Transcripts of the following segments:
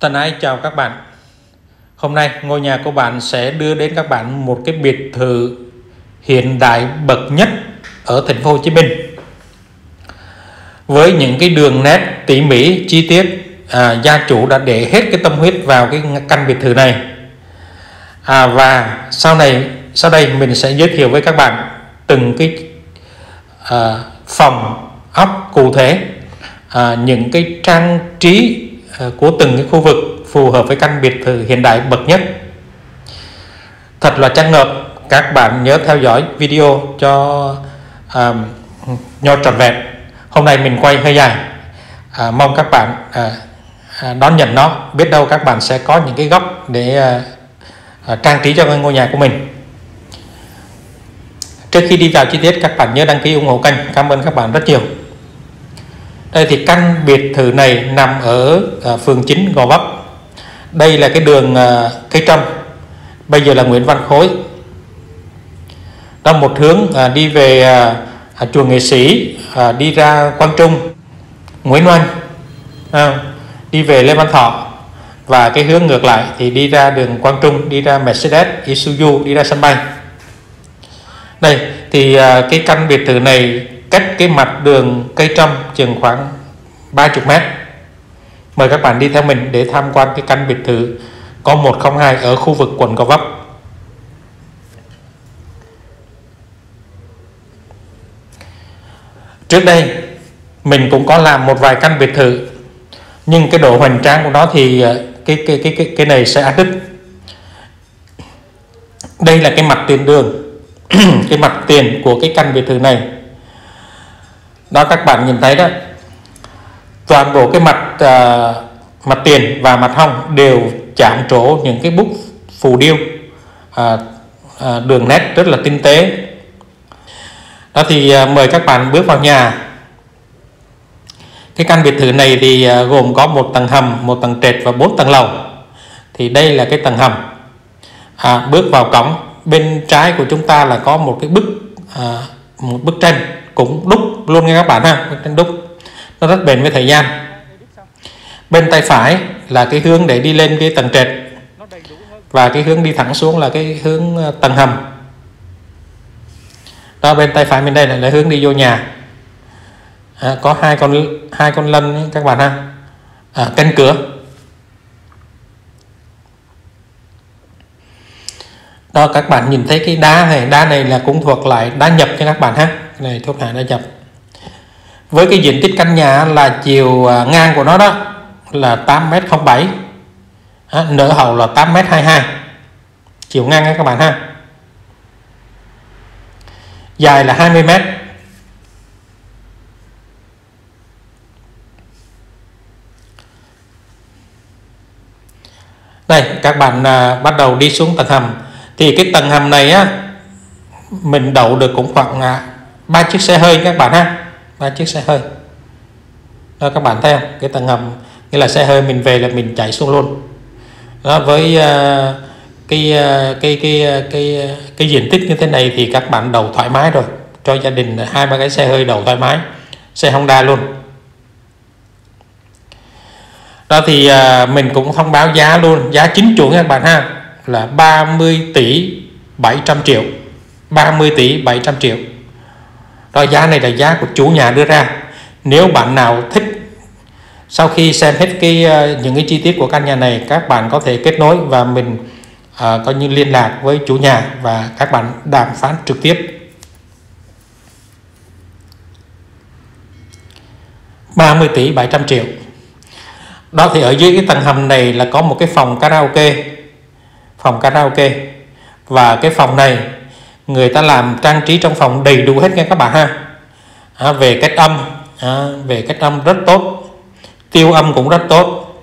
Thân ái chào các bạn. Hôm nay ngôi nhà của bạn sẽ đưa đến các bạn một cái biệt thự hiện đại bậc nhất ở thành phố Hồ Chí Minh. Với những cái đường nét tỉ mỉ chi tiết, à, gia chủ đã để hết cái tâm huyết vào cái căn biệt thự này. À, và sau này sau đây mình sẽ giới thiệu với các bạn từng cái à, phòng ốc cụ thể, à, những cái trang trí Ờ, của từng cái khu vực phù hợp với căn biệt thự hiện đại bậc nhất. Thật là trang ngợp các bạn nhớ theo dõi video cho um, nho trọn vẹn. Hôm nay mình quay hơi dài. À, mong các bạn à, à, đón nhận nó. Biết đâu các bạn sẽ có những cái góc để à, à, trang trí cho ngôi nhà của mình. Trước khi đi vào chi tiết các bạn nhớ đăng ký ủng hộ kênh. Cảm ơn các bạn rất nhiều đây thì căn biệt thự này nằm ở à, phường 9 Gò Vấp. Đây là cái đường à, cây trâm. Bây giờ là Nguyễn Văn Khối. Trong một hướng à, đi về chùa Nghệ Sĩ đi ra Quang Trung. Nguyễn Oanh đi về Lê Văn Thọ. Và cái hướng ngược lại thì đi ra đường Quang Trung, đi ra Mercedes Isuzu, đi ra sân bay. Đây, thì cái căn biệt thự này cách cái mặt đường cây trăm chừng khoảng 30 mét. Mời các bạn đi theo mình để tham quan cái căn biệt thự có 102 ở khu vực quận Gò Vấp. Trước đây mình cũng có làm một vài căn biệt thự nhưng cái độ hoành tráng của nó thì ờ, cái cái cái cái, cái này sẽ ăn đứt. Đây là cái mặt tiền đường cái mặt tiền của cái căn biệt thự này đó các bạn nhìn thấy đó. Toàn bộ cái mặt à, mặt tiền và mặt hông đều chạm trổ những cái bút phù điêu à, à, đường nét rất là tinh tế. Đó thì à, mời các bạn bước vào nhà. Cái căn biệt thự này thì à, gồm có một tầng hầm một tầng trệt và bốn tầng lầu. Thì đây là cái tầng hầm. À, bước vào cổng bên trái của chúng ta là có một cái bức à, một bức tranh cũng đúc luôn nha các bạn ha bức đúc. Nó rất bền với thời gian. Bên tay phải là cái hướng để đi lên cái tầng trệt. Và cái hướng đi thẳng xuống là cái hướng ờ, tầng hầm. Đó bên tay phải bên đây là hướng đi vô nhà. À, có hai con hai con lân các bạn ha. À, canh cửa. Đó các bạn nhìn thấy cái đá này đá này là cũng thuộc lại đá nhập cho các bạn ha cái này thuốc hạ đã nhập. Với cái diện tích căn nhà là chiều à, ngang của nó đó là 8m07 à, nửa hậu là 8m22 chiều ngang các bạn ha. Dài là 20m đây các bạn à, bắt đầu đi xuống tầng hầm. Thì cái tầng hầm này á mình đậu được cũng khoảng à, ba chiếc xe hơi các bạn ha. Ba chiếc xe hơi. Đó các bạn thấy không? Cái tầng hầm nghĩa là xe hơi mình về là mình chạy xuống luôn. Đó với uh, cái, uh, cái cái à, cái cái cái diện tích như thế này thì các bạn đầu thoải mái rồi. Cho gia đình hai ba cái xe hơi đầu thoải mái. Xe Honda luôn. Đó thì uh, mình cũng thông báo giá luôn. Giá chính chủ các bạn ha là 30 tỷ 700 triệu. 30 tỷ 700 triệu đó giá này là giá của chủ nhà đưa ra. Nếu bạn nào thích sau khi xem hết cái ờ, những cái chi tiết của căn nhà này các bạn có thể kết nối và mình uh, coi như liên lạc với chủ nhà và các bạn đàm phán trực tiếp. 30 tỷ 700 triệu. Đó thì ở dưới cái tầng hầm này là có một cái phòng karaoke phòng karaoke. Và cái phòng này người ta làm trang trí trong phòng đầy đủ hết nha các bạn ha. À, về cách âm à, về cách âm rất tốt tiêu âm cũng rất tốt.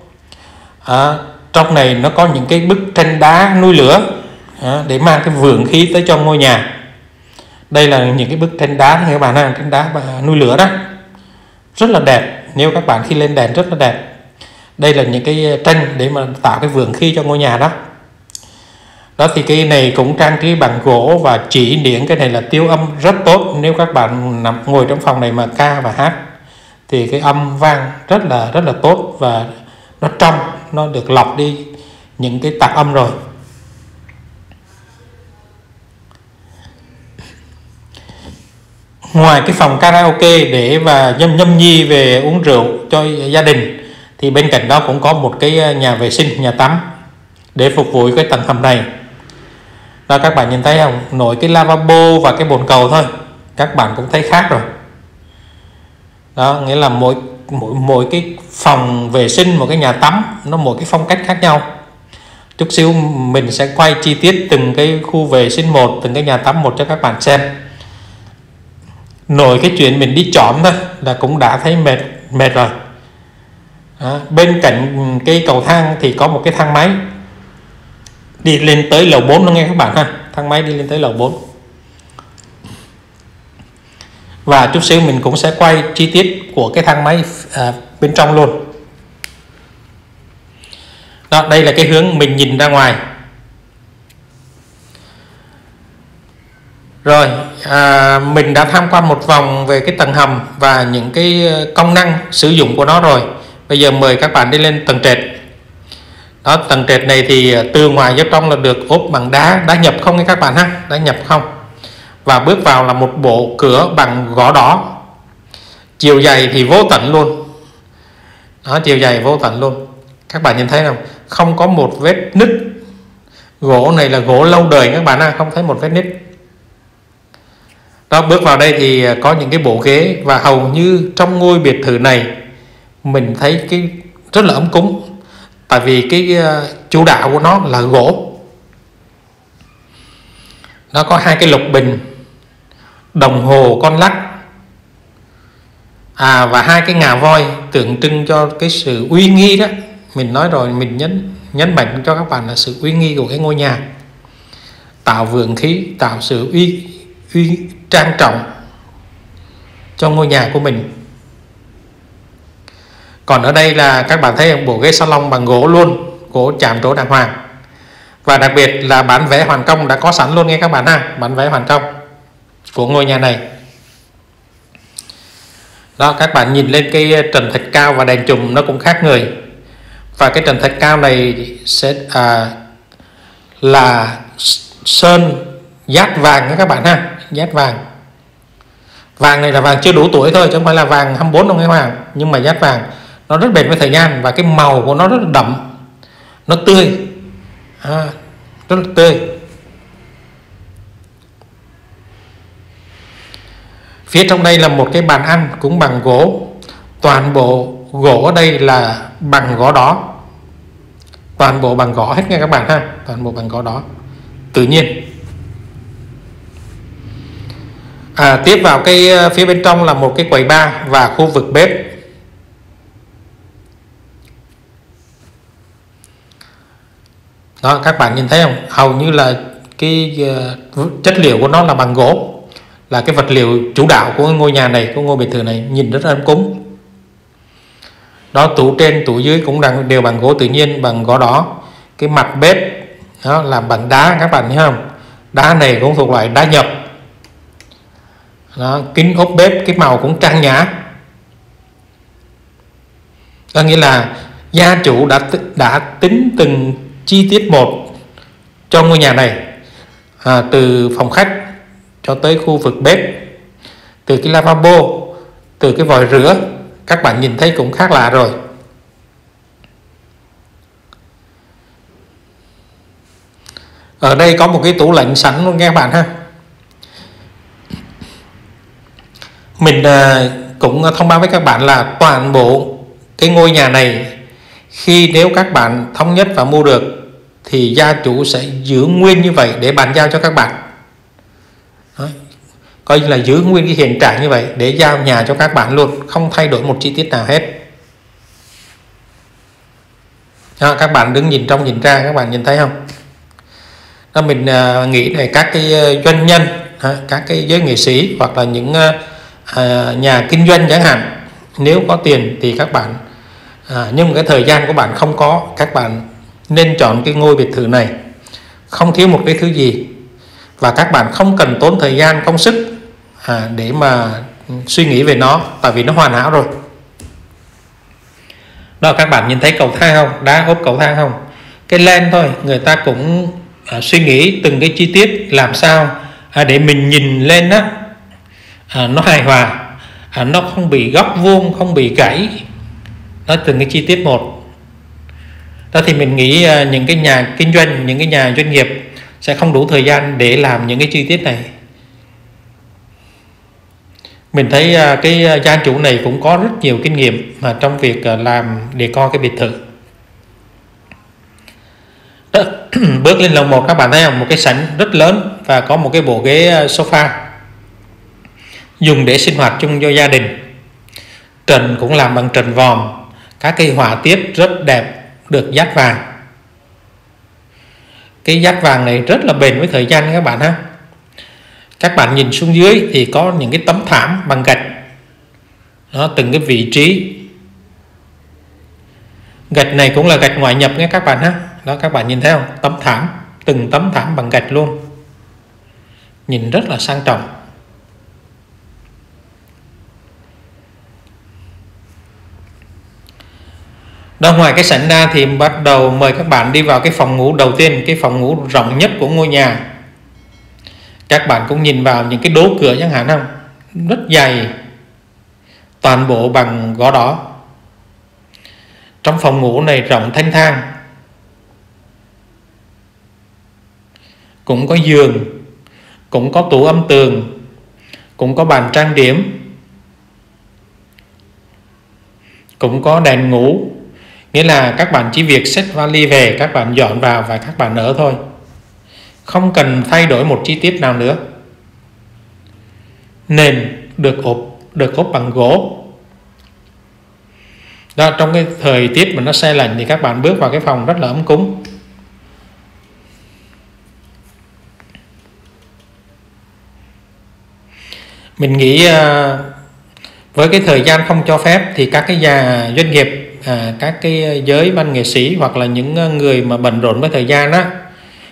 À, trong này nó có những cái bức tranh đá nuôi lửa à, để mang cái vượng khí tới trong ngôi nhà. Đây là những cái bức tranh đá các bạn ha tranh đá nuôi lửa đó. Rất là đẹp nếu các bạn khi lên đèn rất là đẹp. Đây là những cái tranh để mà tạo cái vượng khí cho ngôi nhà đó đó thì cái này cũng trang trí bằng gỗ và chỉ điển. Cái này là tiêu âm rất tốt. Nếu các bạn nằm, ngồi trong phòng này mà ca và hát, thì cái âm vang rất là rất là tốt và nó trong, nó được lọc đi những cái tạp âm rồi. Ngoài cái phòng karaoke để và nhâm nhâm nhi về uống rượu cho gia đình, thì bên cạnh đó cũng có một cái à, nhà vệ sinh, nhà tắm để phục vụ cái tầng hầm này đó các bạn nhìn thấy không? Nổi cái lavabo và cái bồn cầu thôi. Các bạn cũng thấy khác rồi. Đó, nghĩa là mỗi mỗi mỗi cái phòng vệ sinh, một cái nhà tắm, nó mỗi cái phong cách khác nhau. Chút xíu mình sẽ quay chi tiết từng cái khu vệ sinh một, từng cái nhà tắm một cho các bạn xem. Nổi cái chuyện mình đi chọn thôi, là cũng đã thấy mệt mệt rồi. Đó. bên cạnh cái cầu thang thì có một cái thang máy đi lên tới lầu 4 nó nghe các bạn ha. Thang máy đi lên tới lầu 4 và chút xíu mình cũng sẽ quay chi tiết của cái thang máy à, bên trong luôn. Đó đây là cái hướng mình nhìn ra ngoài. Rồi à, mình đã tham quan một vòng về cái tầng hầm và những cái ờ, công năng sử dụng của nó rồi. Bây giờ mời các bạn đi lên tầng trệt đó, tầng trệt này thì ờ, từ ngoài vào trong là được ốp bằng đá. Đá nhập không các bạn ha? Đá nhập không. Và bước vào là một bộ cửa bằng gõ đỏ. Chiều dày thì vô tận luôn. Đó, chiều dày vô tận luôn. Các bạn nhìn thấy không? Không có một vết nứt. Gỗ này là gỗ lâu đời các bạn ha? Không thấy một vết nứt. Đó, bước vào đây thì ờ, có những cái bộ ghế và hầu như trong ngôi biệt thự này mình thấy cái rất là ấm cúng tại vì cái ờ, chủ đạo của nó là gỗ. Nó có hai cái lục bình, đồng hồ con lắc. À và hai cái ngà voi tượng trưng cho cái sự uy nghi đó. Mình nói rồi, mình nhấn nhấn mạnh cho các bạn là sự uy nghi của cái ngôi nhà. Tạo vượng khí, tạo sự uy uy trang trọng cho ngôi nhà của mình còn ở đây là các bạn thấy bộ ghế salon bằng gỗ luôn gỗ chạm trổ đàng hoàng. Và đặc biệt là bản vẽ hoàn công đã có sẵn luôn nghe các bạn ha bản vẽ hoàn công của ngôi nhà này. Đó các bạn nhìn lên cái trần thạch cao và đèn chùm nó cũng khác người. Và cái trần thạch cao này sẽ à, là sơn dát vàng các bạn ha dát vàng. Vàng này là vàng chưa đủ tuổi thôi chứ không phải là vàng 24 đâu nghe hoàng nhưng mà dát vàng nó rất bền với thời gian và cái màu của nó rất là đậm. Nó tươi. À, rất là tươi. Phía trong đây là một cái bàn ăn cũng bằng gỗ. Toàn bộ gỗ ở đây là bằng gỗ đó, toàn bộ bằng gỗ hết nha các bạn ha. Toàn bộ bằng gỗ đó, tự nhiên. À, tiếp vào cái à, phía bên trong là một cái quầy bar và khu vực bếp. Đó các bạn nhìn thấy không? Hầu như là cái uh, chất liệu của nó là bằng gỗ là cái vật liệu chủ đạo của ngôi nhà này của ngôi biệt thự này. Nhìn rất là ấm cúng. Đó tủ trên tủ dưới cũng đang đều bằng gỗ tự nhiên bằng gỗ đỏ. Cái mặt bếp đó là bằng đá các bạn thấy không? Đá này cũng thuộc loại đá nhập. Đó, kính ốp bếp cái màu cũng trang nhã. Có nghĩa là gia chủ đã đã tính từng chi tiết một cho ngôi nhà này à, từ phòng khách cho tới khu vực bếp từ cái lavabo từ cái vòi rửa. Các bạn nhìn thấy cũng khác lạ rồi. Ở đây có một cái tủ lạnh sẵn luôn nghe các bạn ha. Mình à, cũng thông báo với các bạn là toàn bộ cái ngôi nhà này khi nếu các bạn thống nhất và mua được thì gia chủ sẽ giữ nguyên như vậy để bàn giao cho các bạn. Đó. coi như là giữ nguyên cái hiện trạng như vậy để giao nhà cho các bạn luôn không thay đổi một chi tiết nào hết. Đó, các bạn đứng nhìn trong nhìn ra các bạn nhìn thấy không? Đó mình uh, nghĩ là các cái à, doanh nhân à, các cái giới nghệ sĩ hoặc là những uh, à, nhà kinh doanh chẳng hạn. Nếu có tiền thì các bạn à, nhưng cái thời gian của bạn không có các bạn nên chọn cái ngôi biệt thự này. Không thiếu một cái thứ gì. Và các bạn không cần tốn thời gian công sức à, để mà suy nghĩ về nó tại vì nó hoàn hảo rồi. Đó các bạn nhìn thấy cầu thang không? Đá ốp cầu thang không? Cái len thôi người ta cũng à, suy nghĩ từng cái chi tiết làm sao à, để mình nhìn lên á à, nó hài hòa à, nó không bị góc vuông không bị gãy đó từng cái chi tiết một. Đó thì mình nghĩ à, những cái nhà kinh doanh những cái nhà doanh nghiệp sẽ không đủ thời gian để làm những cái chi tiết này. Mình thấy à, cái à, gia chủ này cũng có rất nhiều kinh nghiệm mà trong việc làm để co cái biệt thự. Đó, bước lên lầu một các bạn thấy không? Một cái sảnh rất lớn và có một cái bộ ghế sofa dùng để sinh hoạt chung cho gia đình. Trần cũng làm bằng trần vòm các cây họa tiết rất đẹp được dát vàng. Cái dát vàng này rất là bền với thời gian các bạn ha. Các bạn nhìn xuống dưới thì có những cái tấm thảm bằng gạch. Đó, từng cái vị trí. Gạch này cũng là gạch ngoại nhập nghe các bạn ha. Đó các bạn nhìn thấy không? Tấm thảm từng tấm thảm bằng gạch luôn. Nhìn rất là sang trọng. Đó, ngoài cái sảnh ra thì bắt đầu mời các bạn đi vào cái phòng ngủ đầu tiên, cái phòng ngủ rộng nhất của ngôi nhà. Các bạn cũng nhìn vào những cái đố cửa chẳng hạn, không? Rất dày, toàn bộ bằng gỗ đỏ. Trong phòng ngủ này rộng thanh thang. Cũng có giường, cũng có tủ âm tường, cũng có bàn trang điểm, cũng có đèn ngủ nghĩa là các bạn chỉ việc xách vali về, các bạn dọn vào và các bạn ở thôi. Không cần thay đổi một chi tiết nào nữa. Nền được ốp được ốp bằng gỗ. Đó, trong cái thời tiết mà nó xe lạnh thì các bạn bước vào cái phòng rất là ấm cúng. Mình nghĩ à, với cái thời gian không cho phép thì các cái nhà doanh nghiệp à, các cái giới văn nghệ sĩ hoặc là những à, người mà bận rộn với thời gian đó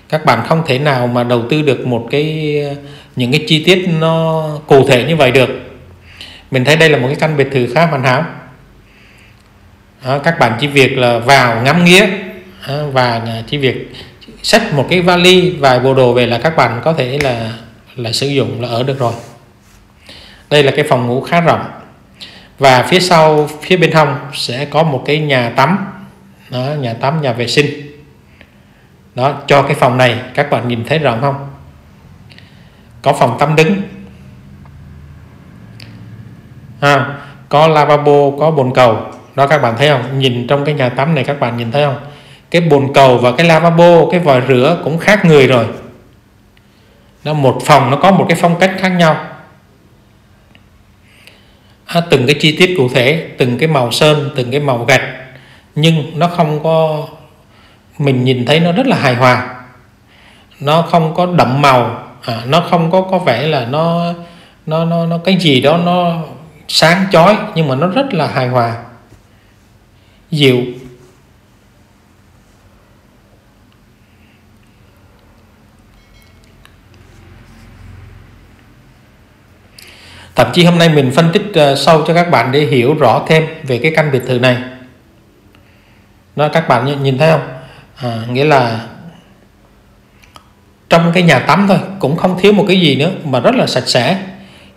các bạn không thể nào mà đầu tư được một cái à, những cái chi tiết nó cụ thể như vậy được. Mình thấy đây là một cái căn biệt thự khá hoàn hảo. Đó, các bạn chỉ việc là vào ngắm nghía và chỉ việc xách một cái vali vài bộ đồ về là các bạn có thể là là sử dụng là ở được rồi. Đây là cái phòng ngủ khá rộng và phía sau phía bên hông sẽ có một cái nhà tắm. Đó, nhà tắm nhà vệ sinh. Đó cho cái phòng này các bạn nhìn thấy rộng không? Có phòng tắm đứng. À, có lavabo có bồn cầu. Đó các bạn thấy không? Nhìn trong cái nhà tắm này các bạn nhìn thấy không? Cái bồn cầu và cái lavabo cái vòi rửa cũng khác người rồi. Nó một phòng nó có một cái phong cách khác nhau à, từng cái chi tiết cụ thể từng cái màu sơn từng cái màu gạch nhưng nó không có mình nhìn thấy nó rất là hài hòa. Nó không có đậm màu à, nó không có có vẻ là nó nó nó nó cái gì đó nó sáng chói nhưng mà nó rất là hài hòa. Dịu thậm chí hôm nay mình phân tích ờ, sâu cho các bạn để hiểu rõ thêm về cái căn biệt thự này. Đó các bạn nhìn thấy không? À, nghĩa là trong cái nhà tắm thôi cũng không thiếu một cái gì nữa mà rất là sạch sẽ.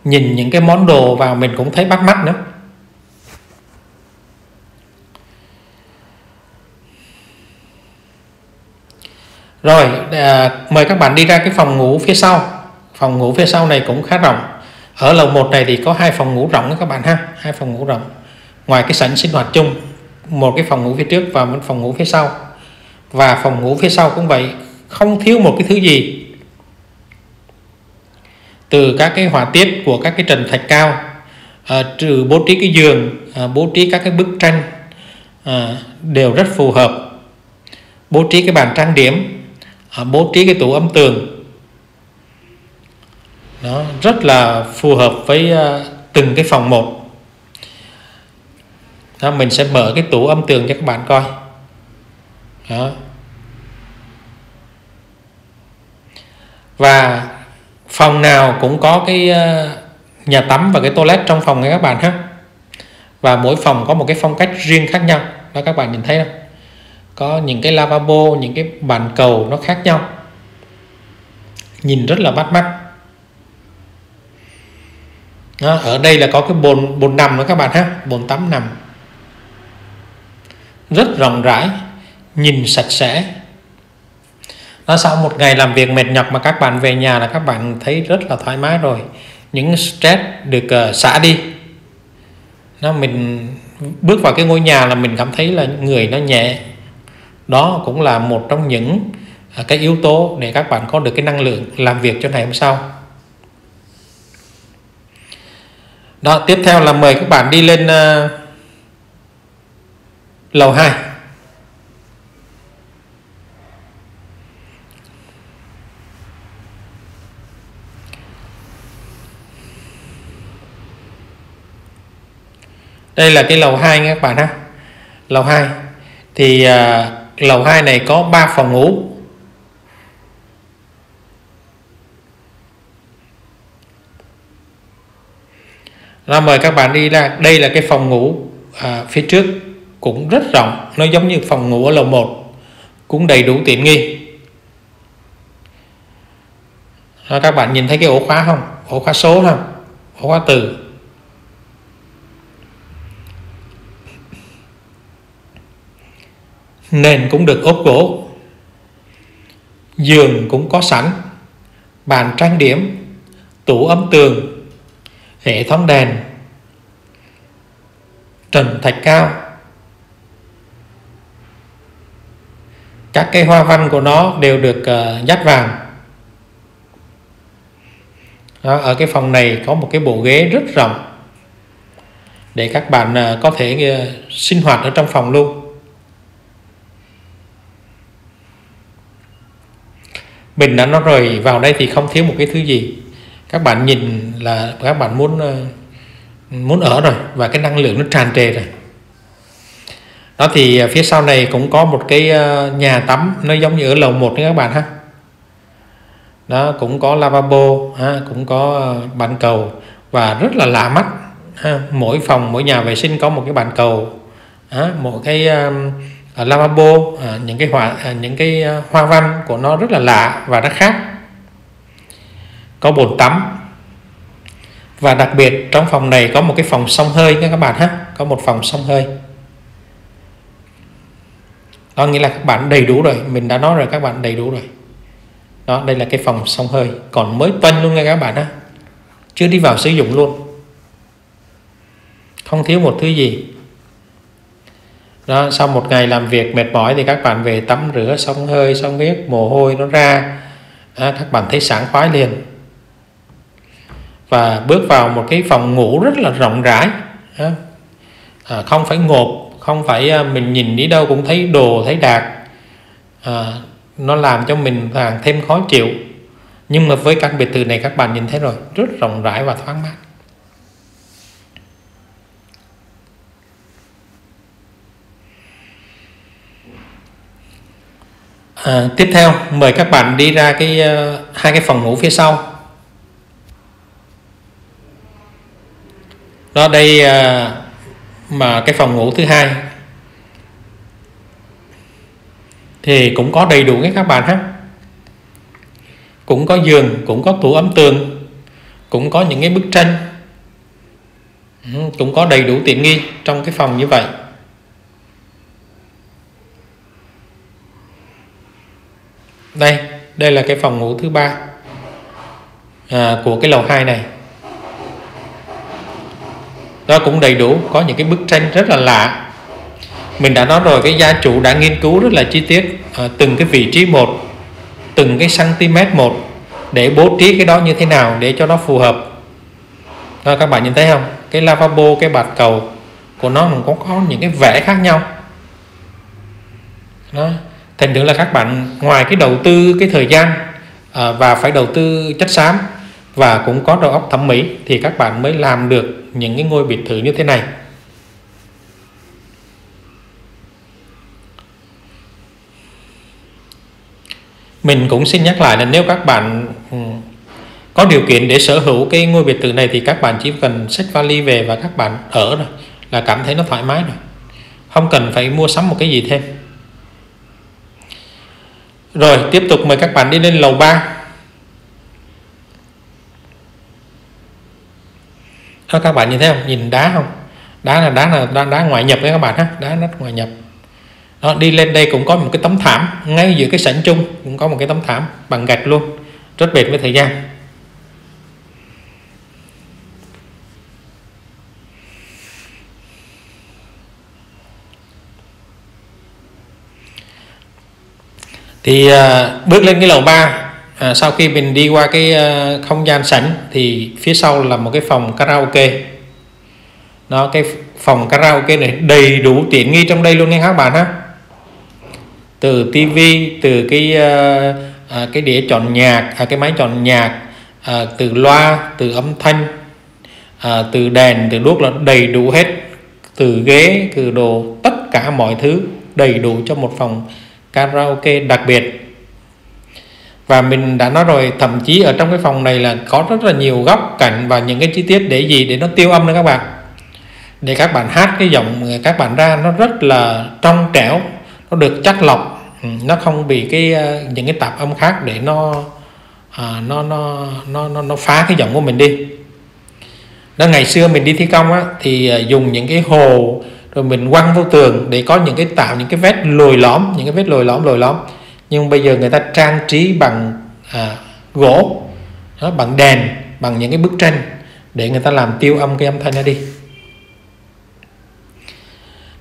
Nhìn những cái món đồ vào mình cũng thấy bắt mắt nữa. Rồi à, mời các bạn đi ra cái phòng ngủ phía sau. Phòng ngủ phía sau này cũng khá rộng ở lầu 1 này thì có hai phòng ngủ rộng đó các bạn ha hai phòng ngủ rộng. Ngoài cái sảnh sinh hoạt chung một cái phòng ngủ phía trước và một phòng ngủ phía sau. Và phòng ngủ phía sau cũng vậy không thiếu một cái thứ gì. Từ các cái họa tiết của các cái trần thạch cao à, trừ bố trí cái giường à, bố trí các cái bức tranh à, đều rất phù hợp. Bố trí cái bàn trang điểm à, bố trí cái tủ âm tường đó, rất là phù hợp với ờ, từng cái phòng một. Đó, mình sẽ mở cái tủ âm tường cho các bạn coi. Đó. Và phòng nào cũng có cái ờ, nhà tắm và cái toilet trong phòng này các bạn ha. Và mỗi phòng có một cái phong cách riêng khác nhau. Đó các bạn nhìn thấy không? Có những cái lavabo những cái bàn cầu nó khác nhau. Nhìn rất là bắt mắt đó, ở đây là có cái bồn bồn nằm đó các bạn ha bồn tắm nằm. Rất rộng rãi nhìn sạch sẽ. Đó, sau một ngày làm việc mệt nhọc mà các bạn về nhà là các bạn thấy rất là thoải mái rồi. Những stress được uh, xả đi. Nó mình bước vào cái ngôi nhà là mình cảm thấy là người nó nhẹ. Đó cũng là một trong những ờ, cái yếu tố để các bạn có được cái năng lượng làm việc cho ngày hôm sau. Đó tiếp theo là mời các bạn đi lên uh, lầu 2 đây là cái lầu 2 nha các bạn ha. Lầu 2 thì uh, lầu 2 này có 3 phòng ngủ. Nó mời các bạn đi ra. Đây là cái phòng ngủ à, phía trước. Cũng rất rộng. Nó giống như phòng ngủ ở lầu 1 cũng đầy đủ tiện nghi. Rồi các bạn nhìn thấy cái ổ khóa không? Ổ khóa số không? Ổ khóa từ. Nền cũng được ốp gỗ. Giường cũng có sẵn. Bàn trang điểm tủ ấm tường hệ thống đèn. Trần thạch cao. Các cái hoa văn của nó đều được uh, dắt vàng. Đó, ở cái phòng này có một cái bộ ghế rất rộng để các bạn uh, có thể uh, sinh hoạt ở trong phòng luôn. Mình đã nói rồi vào đây thì không thiếu một cái thứ gì các bạn nhìn là các bạn muốn ờ, muốn ở rồi và cái năng lượng nó tràn trề rồi. Đó thì ờ, phía sau này cũng có một cái ờ, nhà tắm nó giống như ở lầu 1 các bạn ha. Đó cũng có lavabo ha, cũng có bàn cầu và rất là lạ mắt ha. mỗi phòng mỗi nhà vệ sinh có một cái bàn cầu ha, một cái um, lavabo à, những cái hoa à, những cái hoa văn của nó rất là lạ và nó khác có bồn tắm. Và đặc biệt trong phòng này có một cái phòng sông hơi nha các bạn ha có một phòng sông hơi. Đó nghĩa là các bạn đầy đủ rồi mình đã nói rồi các bạn đầy đủ rồi. Đó đây là cái phòng sông hơi còn mới toanh luôn nha các bạn ha. Chưa đi vào sử dụng luôn. Không thiếu một thứ gì. Đó sau một ngày làm việc mệt mỏi thì các bạn về tắm rửa xong hơi xong biết mồ hôi nó ra. À, các bạn thấy sảng khoái liền và bước vào một cái phòng ngủ rất là rộng rãi. À, không phải ngộp không phải à, mình nhìn đi đâu cũng thấy đồ thấy đạt à, nó làm cho mình càng thêm khó chịu. Nhưng mà với căn biệt thự này các bạn nhìn thấy rồi rất rộng rãi và thoáng mát. À, tiếp theo mời các bạn đi ra cái uh, hai cái phòng ngủ phía sau. Đó đây à, mà cái phòng ngủ thứ hai. Thì cũng có đầy đủ các bạn ha cũng có giường cũng có tủ ấm tường cũng có những cái bức tranh. Ừ, cũng có đầy đủ tiện nghi trong cái phòng như vậy. Đây đây là cái phòng ngủ thứ ba à, của cái lầu 2 này nó cũng đầy đủ có những cái bức tranh rất là lạ. Mình đã nói rồi cái gia chủ đã nghiên cứu rất là chi tiết à, từng cái vị trí một từng cái cm một để bố trí cái đó như thế nào để cho nó phù hợp. Đó, các bạn nhìn thấy không? Cái lavabo cái bạt cầu của nó cũng có những cái vẽ khác nhau. Đó thành thử là các bạn ngoài cái đầu tư cái thời gian à, và phải đầu tư chất xám và cũng có đầu óc thẩm mỹ, thì các bạn mới làm được những cái ngôi biệt thự như thế này. Mình cũng xin nhắc lại là nếu các bạn ừ, có điều kiện để sở hữu cái ngôi biệt thự này thì các bạn chỉ cần xách vali về và các bạn ở rồi, là cảm thấy nó thoải mái rồi. Không cần phải mua sắm một cái gì thêm. Rồi, tiếp tục mời các bạn đi lên lầu 3 Đó, các bạn nhìn thấy không? Nhìn đá không? Đá là đá là đá, đá ngoại nhập đấy các bạn ha. Đá rất ngoại nhập. Đó, đi lên đây cũng có một cái tấm thảm. Ngay giữa cái sảnh chung cũng có một cái tấm thảm bằng gạch luôn. Rất bền với thời gian. Thì uh, bước lên cái lầu 3 à, sau khi mình đi qua cái à, không gian sảnh thì phía sau là một cái phòng karaoke. Đó cái phòng karaoke này đầy đủ tiện nghi trong đây luôn nha các bạn ha. Từ tivi từ cái ờ, à, cái đĩa chọn nhạc à, cái máy chọn nhạc à, từ loa từ âm thanh à, từ đèn từ đuốc là đầy đủ hết. Từ ghế từ đồ tất cả mọi thứ đầy đủ cho một phòng karaoke đặc biệt và mình đã nói rồi thậm chí ở trong cái phòng này là có rất là nhiều góc cạnh và những cái chi tiết để gì để nó tiêu âm nữa các bạn. Để các bạn hát cái giọng các bạn ra nó rất là trong trẻo nó được chắc lọc. Ừ, nó không bị cái ờ, những cái tạp âm khác để nó à, nó, nó nó nó nó phá cái giọng của mình đi. Đó ngày xưa mình đi thi công á thì ờ, dùng những cái hồ rồi mình quăng vô tường để có những cái tạo những cái vết lồi lõm những cái vết lồi lõm lồi lõm nhưng bây giờ người ta trang trí bằng à, gỗ đó, bằng đèn bằng những cái bức tranh để người ta làm tiêu âm cái âm thanh ra đi.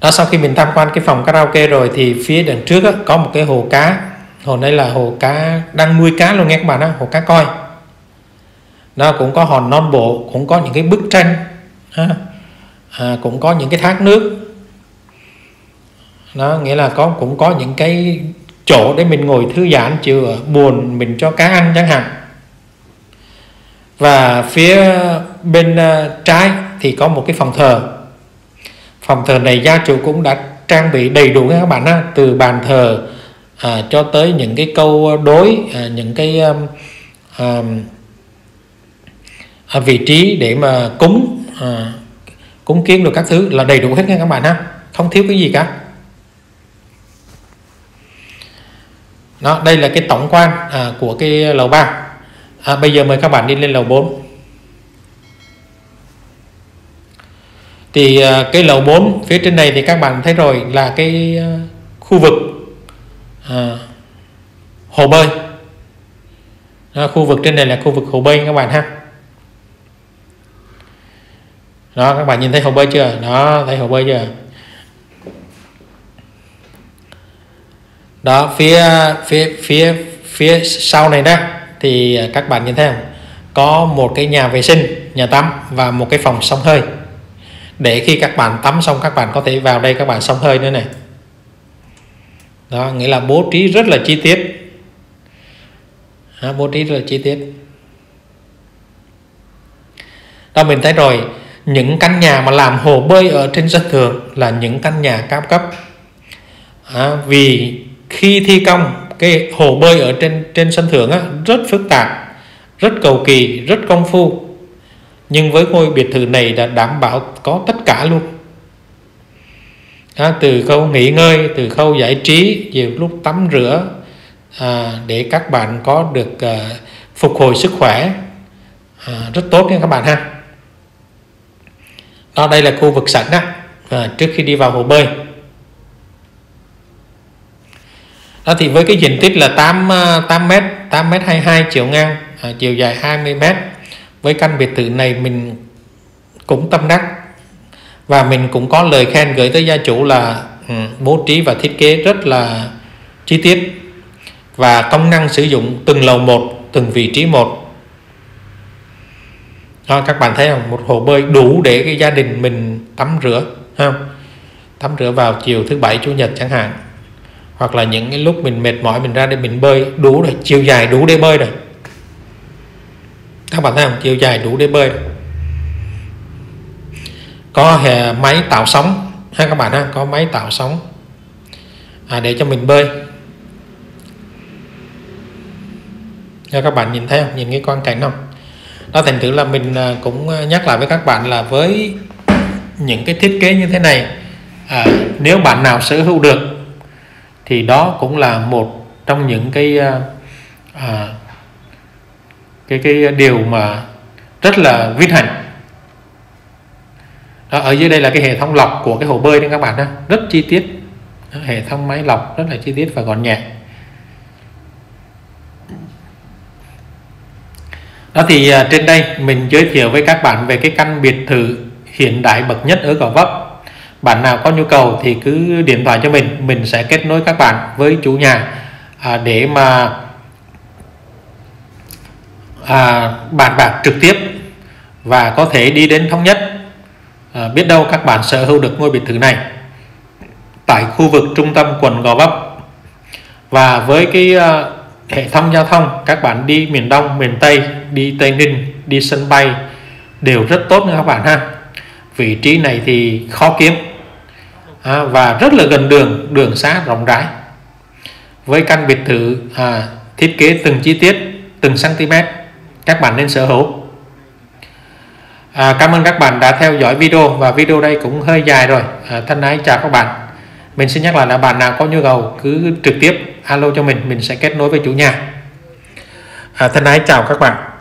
Đó sau khi mình tham quan cái phòng karaoke rồi thì phía đằng trước á, có một cái hồ cá. Hồ này là hồ cá đang nuôi cá luôn nghe các bạn á hồ cá coi. Nó cũng có hòn non bộ cũng có những cái bức tranh ha. À, cũng có những cái thác nước. Nó nghĩa là có cũng có những cái chỗ để mình ngồi thư giãn chữa buồn mình cho cá ăn chẳng hạn. Và phía bên ờ, trái thì có một cái phòng thờ. Phòng thờ này gia chủ cũng đã trang bị đầy đủ các bạn ha từ bàn thờ à, cho tới những cái câu đối à, những cái à, à, vị trí để mà cúng à, cúng kiến được các thứ là đầy đủ hết nha các bạn ha. Không thiếu cái gì cả. Đó đây là cái tổng quan à, của cái lầu 3 à, bây giờ mời các bạn đi lên lầu 4 thì à, cái lầu 4 phía trên này thì các bạn thấy rồi là cái à, khu vực à, hồ bơi. Đó, khu vực trên này là khu vực hồ bơi các bạn ha. Đó các bạn nhìn thấy hồ bơi chưa? Đó thấy hồ bơi chưa? Đó phía phía phía phía sau này đó thì à, các bạn nhìn thấy không? Có một cái nhà vệ sinh nhà tắm và một cái phòng sông hơi. Để khi các bạn tắm xong các bạn có thể vào đây các bạn sông hơi nữa này. Đó nghĩa là bố trí rất là chi tiết. Đó, bố trí rất là chi tiết. Đó mình thấy rồi. Những căn nhà mà làm hồ bơi ở trên sân thượng là những căn nhà cao cấp. À, vì khi thi công cái hồ bơi ở trên trên sân thượng á, rất phức tạp rất cầu kỳ rất công phu. Nhưng với ngôi biệt thự này đã đảm bảo có tất cả luôn. À, từ khâu nghỉ ngơi từ khâu giải trí nhiều lúc tắm rửa à, để các bạn có được à, phục hồi sức khỏe. À, rất tốt nha các bạn ha. Đó đây là khu vực sảnh á à, trước khi đi vào hồ bơi. Đó thì với cái diện tích là 8 8 m 8 m 22 chiều ngang à, chiều dài 20 m với căn biệt thự này mình cũng tâm đắc và mình cũng có lời khen gửi tới gia chủ là ừ, bố trí và thiết kế rất là chi tiết và công năng sử dụng từng lầu một từng vị trí một. Đó, các bạn thấy không? Một hồ bơi đủ để cái gia đình mình tắm rửa không tắm rửa vào chiều thứ bảy chủ nhật chẳng hạn hoặc là những cái lúc mình mệt mỏi mình ra đây mình bơi đủ rồi chiều dài đủ để bơi rồi. Các bạn thấy không? Chiều dài đủ để bơi có hệ máy tạo sóng ha các bạn ha có máy tạo sóng à, để cho mình bơi. Cho các bạn nhìn thấy không? Nhìn cái quan cảnh không? Đó thành thử là mình à, cũng à, nhắc lại với các bạn là với những cái thiết kế như thế này à, nếu bạn nào sở hữu được thì đó cũng là một trong những cái ờ, à, cái cái điều mà rất là vinh hạnh. Đó, ở dưới đây là cái hệ thống lọc của cái hồ bơi đấy các bạn đó rất chi tiết. Hệ thống máy lọc rất là chi tiết và gọn nhẹ. Đó thì à, trên đây mình giới thiệu với các bạn về cái căn biệt thự hiện đại bậc nhất ở Gò Vấp bạn nào có nhu cầu thì cứ điện thoại cho mình mình sẽ kết nối các bạn với chủ nhà à, để mà à, bàn bạc trực tiếp và có thể đi đến thống nhất. À, biết đâu các bạn sở hữu được ngôi biệt thự này tại khu vực trung tâm quận Gò Vấp. Và với cái à, hệ thống giao thông các bạn đi miền Đông miền Tây đi Tây Ninh đi sân bay đều rất tốt nha các bạn ha. Vị trí này thì khó kiếm à, và rất là gần đường đường xá rộng rãi. Với căn biệt thự à, thiết kế từng chi tiết từng cm các bạn nên sở hữu. À, cảm ơn các bạn đã theo dõi video và video đây cũng hơi dài rồi. À, thân ái chào các bạn. Mình xin nhắc lại là bạn nào có nhu cầu cứ trực tiếp alo cho mình mình sẽ kết nối với chủ nhà. À, thân ái chào các bạn.